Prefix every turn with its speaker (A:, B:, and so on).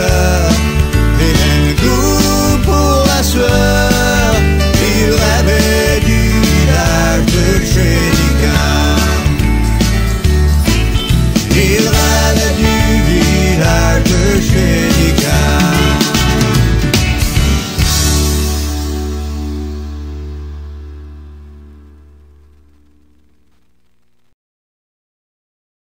A: good.